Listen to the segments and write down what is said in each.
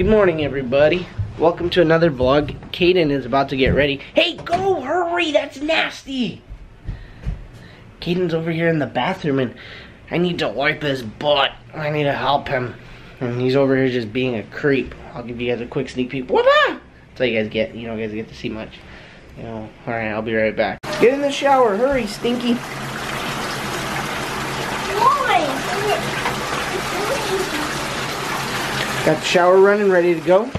Good morning, everybody. Welcome to another vlog. Caden is about to get ready. Hey, go! Hurry! That's nasty! Caden's over here in the bathroom and I need to wipe his butt. I need to help him. And he's over here just being a creep. I'll give you guys a quick sneak peek. What? That's all you guys get. You don't guys get to see much. You know, alright, I'll be right back. Get in the shower. Hurry, Stinky. Got the shower running, ready to go.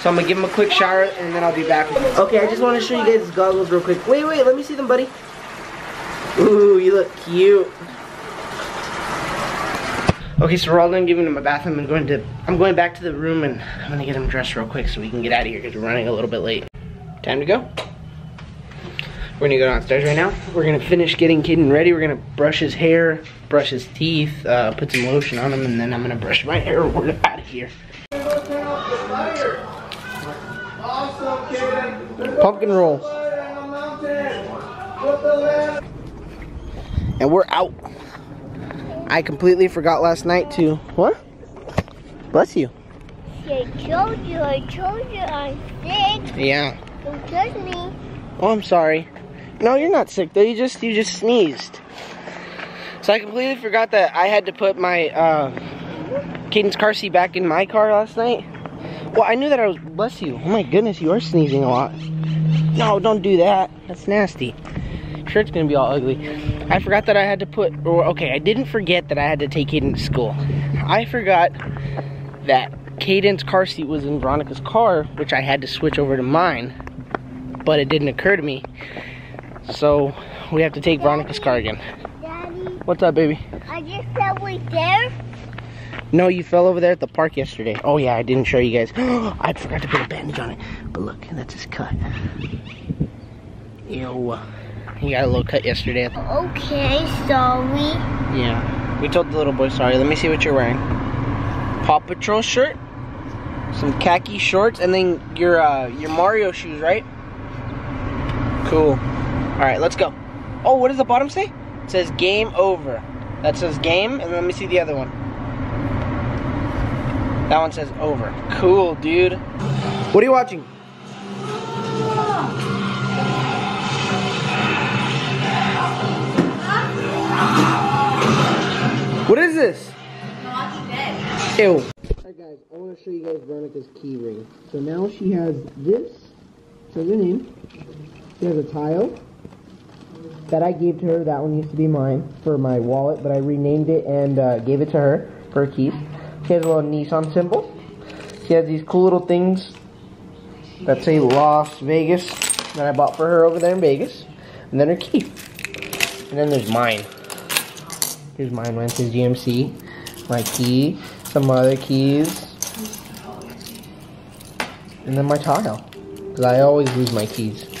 So I'm gonna give him a quick shower and then I'll be back. Okay, I just want to show you guys his goggles real quick. Wait, wait, let me see them, buddy. Ooh, you look cute. Okay, so we're all done giving him a bath. I'm going to, I'm going back to the room and I'm gonna get him dressed real quick so we can get out of here because we're running a little bit late. Time to go. We're gonna go downstairs right now. We're gonna finish getting Caden ready. We're gonna brush his hair, brush his teeth, uh, put some lotion on him, and then I'm gonna brush my hair. We're out of here. Pumpkin roll. And we're out. I completely forgot last night to, what? Bless you. I told you, I told you I'm sick. Yeah. Don't touch me. Oh, I'm sorry. No, you're not sick though. You just you just sneezed. So I completely forgot that I had to put my uh, Caden's car seat back in my car last night. Well, I knew that I was. Bless you. Oh my goodness, you are sneezing a lot. No, don't do that. That's nasty. Shirt's gonna be all ugly. I forgot that I had to put. Or okay, I didn't forget that I had to take Caden to school. I forgot that Caden's car seat was in Veronica's car, which I had to switch over to mine. But it didn't occur to me so we have to take Veronica's car again. Daddy, What's up, baby? I just fell right there. No, you fell over there at the park yesterday. Oh yeah, I didn't show you guys. I forgot to put a bandage on it. But look, that's his cut. Ew. He got a little cut yesterday. Okay, sorry. Yeah. We told the little boy sorry. Let me see what you're wearing. Paw Patrol shirt, some khaki shorts, and then your uh, your Mario shoes, right? Cool. All right, let's go. Oh, what does the bottom say? It says game over. That says game, and let me see the other one. That one says over. Cool, dude. What are you watching? What is this? Ew. Alright guys, I want to show you guys Veronica's key ring. So now she has this, says her name. She has a tile that I gave to her. That one used to be mine for my wallet, but I renamed it and uh, gave it to her for a keep. She has a little Nissan symbol. She has these cool little things that say Las Vegas that I bought for her over there in Vegas. And then her key. And then there's mine. Here's mine, mine says GMC. My key, some other keys. And then my tile. Because I always lose my keys.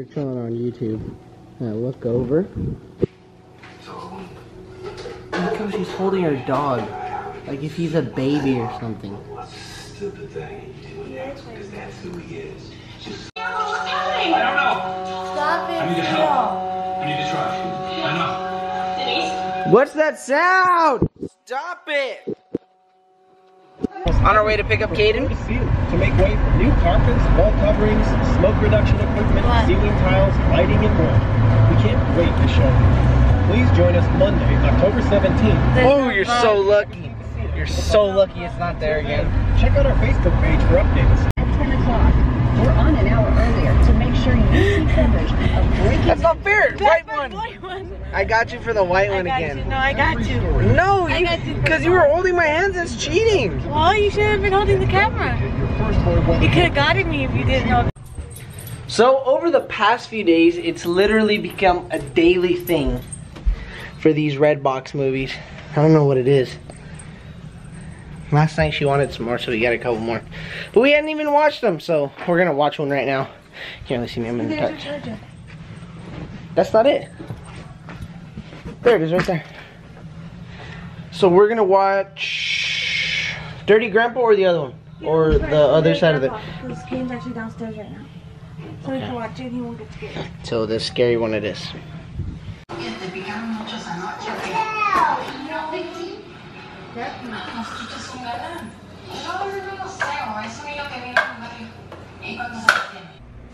I'm here chilling on YouTube. And I look over. Look how she's holding her dog. Like if he's a baby or something. Stupid thing you do next because that's who he is. Just I don't know. Stop it. I need to help. I need to try. I know. What's that sound? Stop it! On our way to pick up Caden. to make way for new carpets, wall coverings, smoke reduction equipment, ceiling tiles, lighting, and more. We can't wait to show you. Please join us Monday, October 17th. Oh, you're so lucky. You're so lucky it's not there again. Check out our Facebook page for updates. at 10 o'clock. We're on an hour earlier to make sure you see coverage of breaking That's not fair. White one. I got you for the white one again. No, I got you. No, you because the you were holding my hands. That's cheating. Well, you should have been holding the camera. You could have gotten me if you didn't know. So over the past few days, it's literally become a daily thing for these Redbox movies. I don't know what it is. Last night she wanted some more, so we got a couple more. But we hadn't even watched them, so we're gonna watch one right now. Can't really see me, I'm in the touch. That's not it. There it is right there. So we're gonna watch Dirty Grandpa or the other one? Or the other side of it. This game's actually downstairs right now. So we can watch it, he won't get scared. So the scary one it is.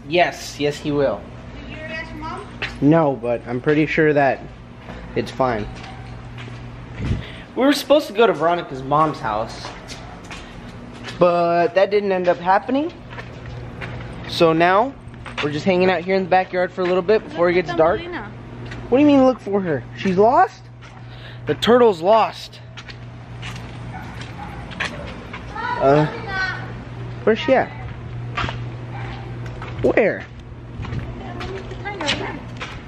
Yes, yes he will. No, but I'm pretty sure that it's fine. We were supposed to go to Veronica's mom's house, but that didn't end up happening. So now, we're just hanging out here in the backyard for a little bit before it gets dark. What do you mean look for her? She's lost? The turtle's lost. Uh, where's she at? Where?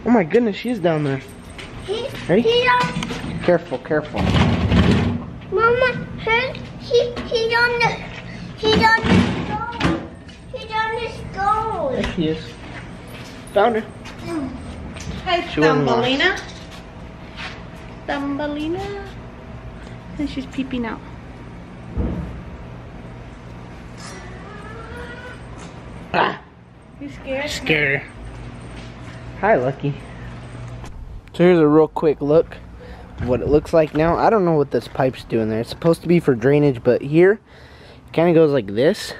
Oh my goodness, she's down there. He, Ready? he on, Careful, careful. Mama, he, he, he's on the, he's on the stone. He's on the stone. There she is. Found her. Hi, She. Thumbelina. Thumbelina. And she's peeping out. Ah, You scared? scared her. Hi, Lucky. So here's a real quick look what it looks like now. I don't know what this pipe's doing there. It's supposed to be for drainage, but here it kind of goes like this.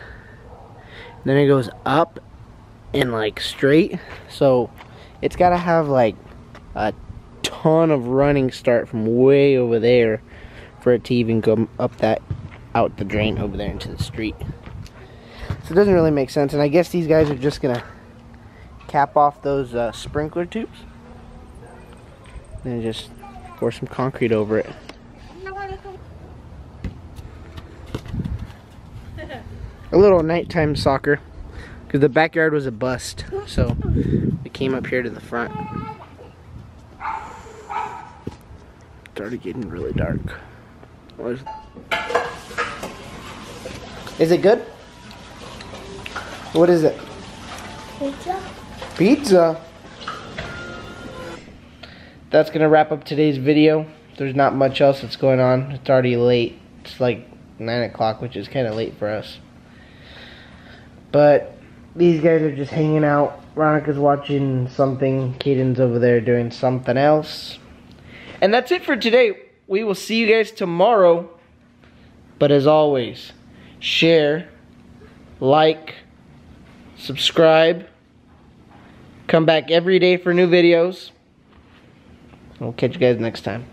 Then it goes up and like straight. So it's got to have like a ton of running start from way over there for it to even go up that out the drain over there into the street. So it doesn't really make sense. And I guess these guys are just gonna cap off those uh, sprinkler tubes and just pour some concrete over it. A little nighttime soccer because the backyard was a bust. So we came up here to the front. Started getting really dark. Is it good? What is it? Pizza? Pizza. That's gonna wrap up today's video. There's not much else that's going on. It's already late. It's like 9 o'clock, which is kind of late for us. But these guys are just hanging out. Veronica's watching something. Caden's over there doing something else. And that's it for today. We will see you guys tomorrow. But as always, share, like, subscribe. Come back every day for new videos. We'll catch you guys next time.